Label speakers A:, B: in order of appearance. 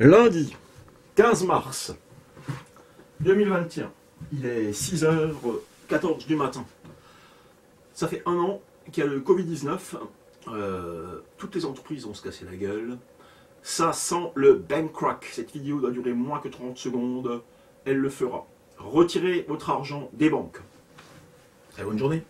A: Lundi 15 mars 2021, il est 6h14 du matin. Ça fait un an qu'il y a le Covid-19. Euh, toutes les entreprises ont se cassé la gueule. Ça sent le bank crack. Cette vidéo doit durer moins que 30 secondes. Elle le fera. Retirez votre argent des banques. Très bonne journée.